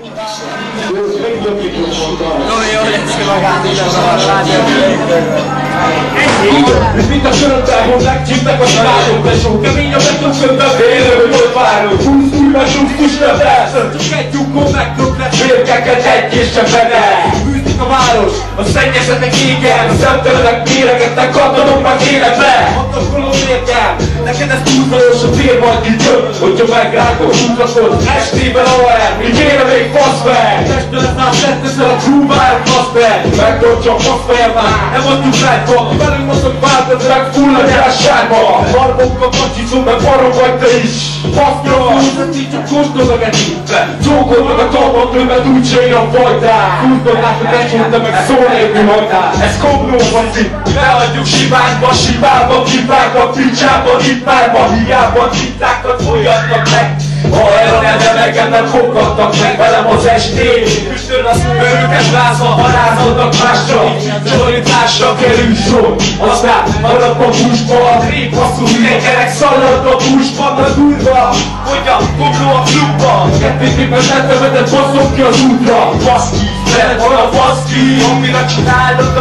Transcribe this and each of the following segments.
Jó, jó, lesz magát, ide van a rádió. Ez mint a hozzák, csipnek a srácok Besó kemény a betökött a vérő, hogy várunk Húsz újra csúsz, kusra tesz Csak egy lyukon megtöklet Férkeket egy és sem fene a város, a szennyezetek égen A szemtelenek méregetnek, katonok meg életbe Hatos kolom értem, neked ez túl zajos a fél majd jön Hogyha megrágod, útrakod, estében alájár Még ére még fasz meg Testőlet már tetteszel a csúvár, fasz meg Megtartja a fasz fejem már, nem adjuk rájtva Velünk mozog változnak, full a gyásságba Barbokba kacsicom, meg barom vagy te is! Faszra, húzat így csak kóstolnak egy Csókod meg a talmat, ő meg úgyse én a fajtát egy de meg szó nélkül hajtál Ez kobró faszi, beadjuk sibányba, sibába, kipába, picsába, hipárba Hiába titákat folyatnak meg. Ha erre nem remegen nem fogadtak meg velem az estén. Üstön az őket lázva, halázodnak másra. Zsolításra kerül sor. Aztán marad a húsba A trép hosszú hülyegyerek szalad a húsba A durva, hogy a kobló a klubba Kettőképpen letemetett basszok ki az útra. Baszki, veled van a baszki. Amire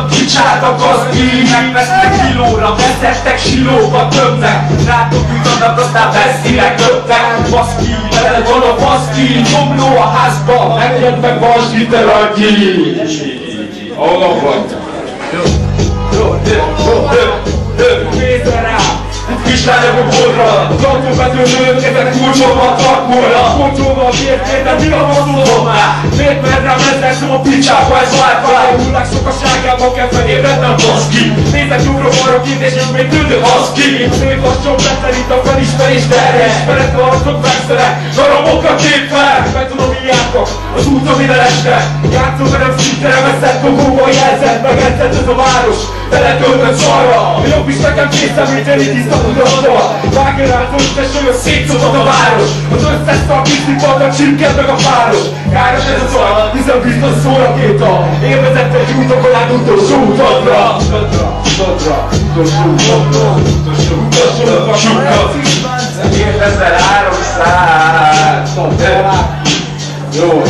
picsát a gazdi Megvesztek kilóra, vezettek silóba többnek. Rátok jutatnak, aztán veszinek többnek Baszki, veled van a baszki. Kobló a házba, megjött meg baszki, te ragyi Ahol vagy? Jó, jó, jó, jó, jó! Kislányok a borra, tartóvető nők, ezek kulcsolva a tartmóra Kulcsolva a vértét, de mi a mondom már? Miért ezzel szó a picsába, ez váltvány Hullák szokaságában kell fenéred, nem baszki Nézek nyugról arra kint, és még tüldő haszki Szép lassan beterít a felismerés terje Ismeret a harcok vesztere, darabokat tép fel! Betonom hiátok, az út, amire este. Játszó velem szintere, veszett kogóba jelzett Megedzett ez a város, Beleköltöm sarra A jobb is nekem készen védeni tiszta tudattal Vágerált összesen a szétszobad a város. Az összes szar kiszti padnak csipked meg a páros. Káros ez a zaj, hiszen biztos szórakéta Élvezettel gyújtok a. Lág utolsó utadra. Utadra, utadra, utolsó utadra Utolsó utadra, csukat. 2300 Jó.